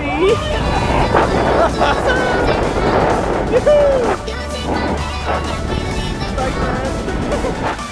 happy. Thanks, man.